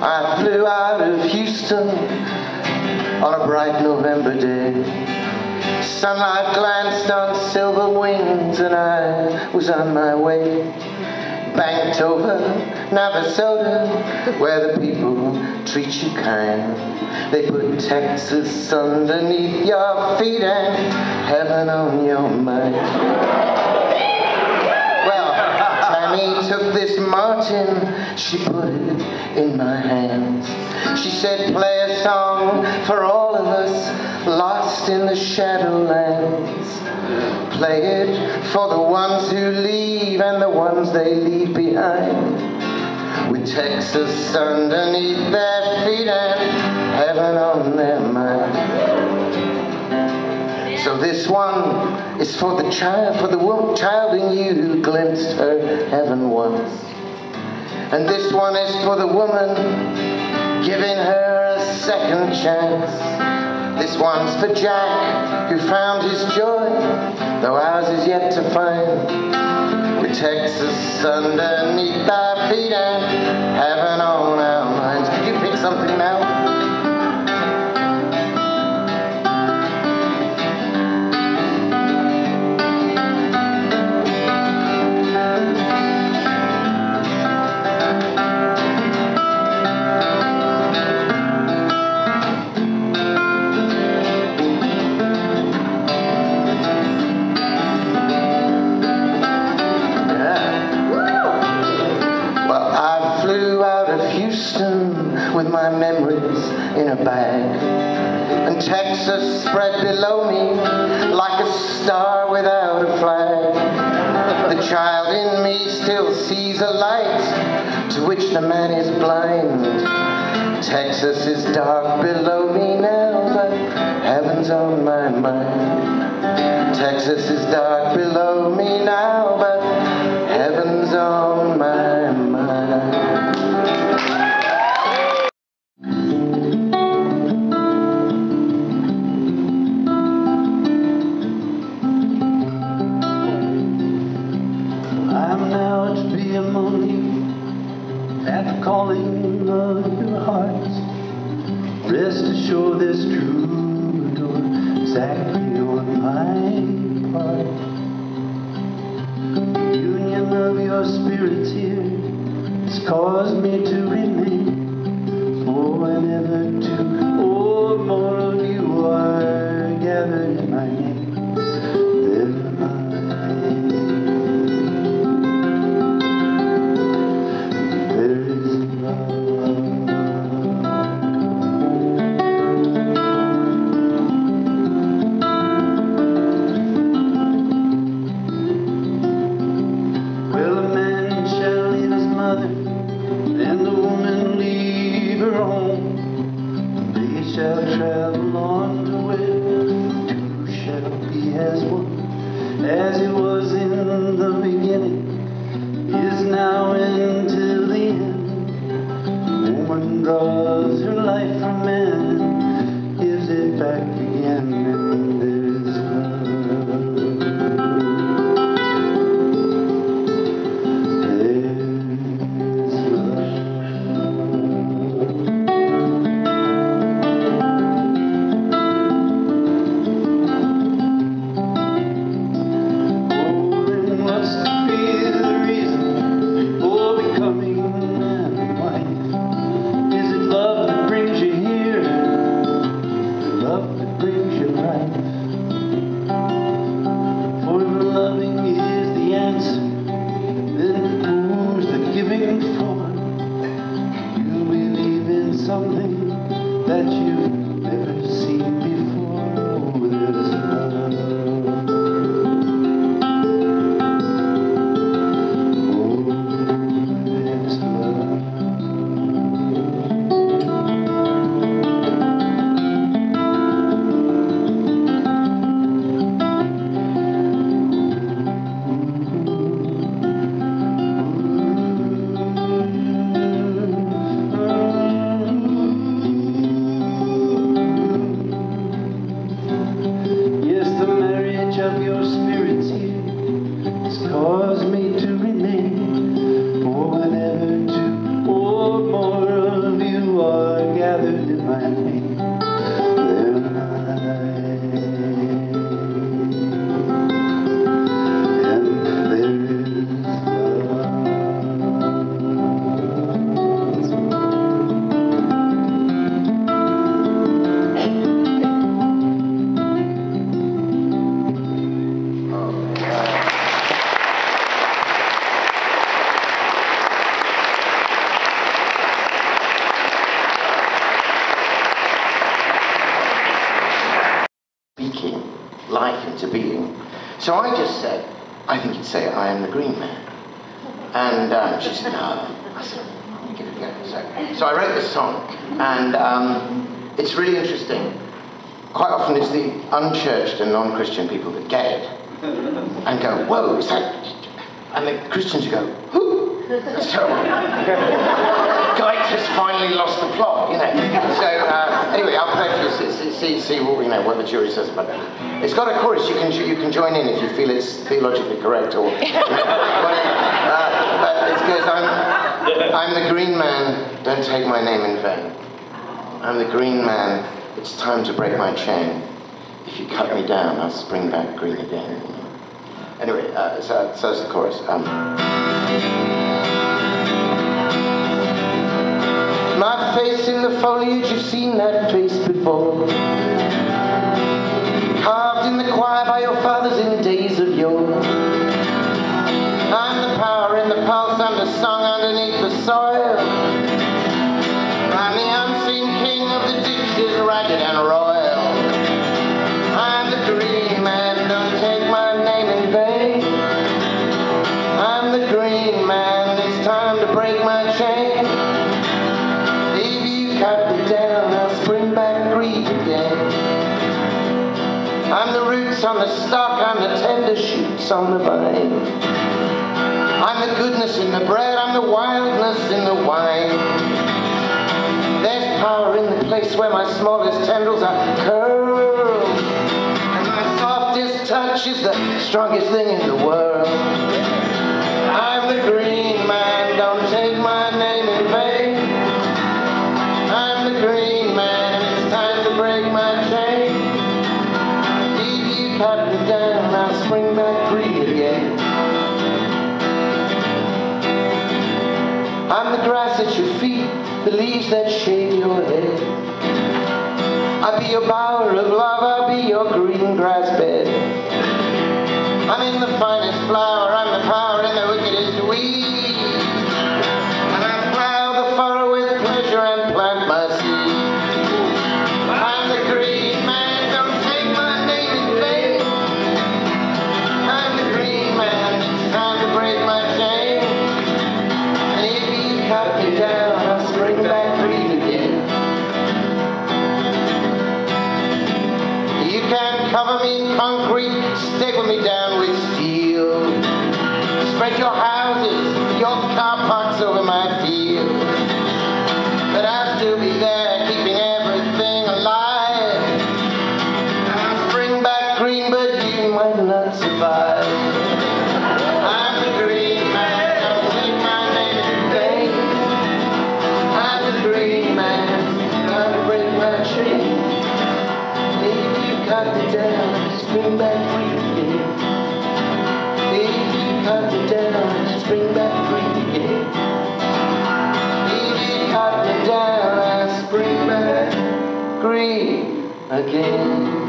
I flew out of Houston on a bright November day. Sunlight glanced on silver wings and I was on my way. Banked over Navasota, where the people treat you kind. They put Texas underneath your feet and heaven on your mind. Took this Martin, she put it in my hands. She said, play a song for all of us lost in the shadowlands. Play it for the ones who leave and the ones they leave behind. With Texas underneath their feet and heaven on their. So this one is for the child, for the child in you who glimpsed her heaven once. And this one is for the woman giving her a second chance. This one's for Jack who found his joy, though ours is yet to find. With Texas underneath our feet and heaven on our minds. Could you pick something now? Houston with my memories in a bag. And Texas spread below me like a star without a flag. The child in me still sees a light to which the man is blind. Texas is dark below me now, but heaven's on my mind. Texas is dark below me now, but heaven's on my mind. Your spirits here. Has caused me to remain end. Love So I just said, I think you'd say, I am the green man. And um, she said, no. I said, I'll give it a. So, so I wrote this song, and um, it's really interesting. Quite often it's the unchurched and non-Christian people that get it and go, whoa, is that... And the Christians go, who? That's terrible. Guy just finally lost the plot, you know. So uh, anyway, I'll play for you, see, see, what, you know, what the jury says about it. It's got a chorus, you can, you can join in if you feel it's theologically correct or. Uh, but it goes, I'm, I'm the green man, don't take my name in vain. I'm the green man, it's time to break my chain. If you cut me down, I'll spring back green again. Anyway, uh, so, so that's the chorus. Um, in the foliage, you've seen that face before. Carved in the choir by your fathers in days of yore. I'm the power in the pulse, I'm the song underneath the soil. Cut me down, I'll spring back green again. I'm the roots on the stalk, I'm the tender shoots on the vine. I'm the goodness in the bread, I'm the wildness in the wine. There's power in the place where my smallest tendrils are curled. And my softest touch is the strongest thing in the world. Spring back again. I'm the grass at your feet, the leaves that shade your head. I'll be your bower of love, spring back green again. You cut me down, spring back green again. You cut me down, I spring back green again.